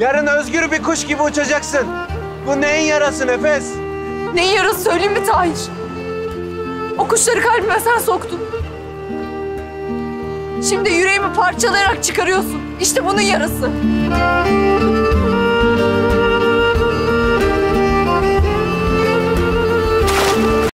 Yarın özgür bir kuş gibi uçacaksın. Bu neyin yarası Nefes? Neyin yarası söyleyeyim mi Tahir? O kuşları kalbime sen soktun. Şimdi yüreğimi parçalayarak çıkarıyorsun. İşte bunun yarası.